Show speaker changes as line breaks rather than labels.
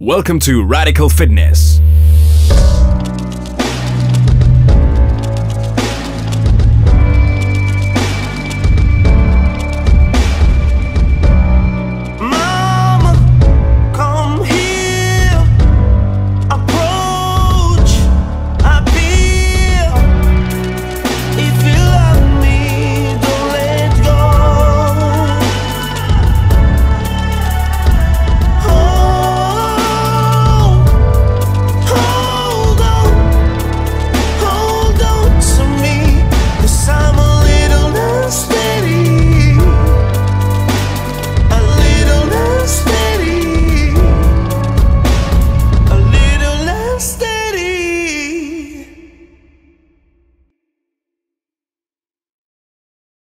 Welcome to Radical Fitness.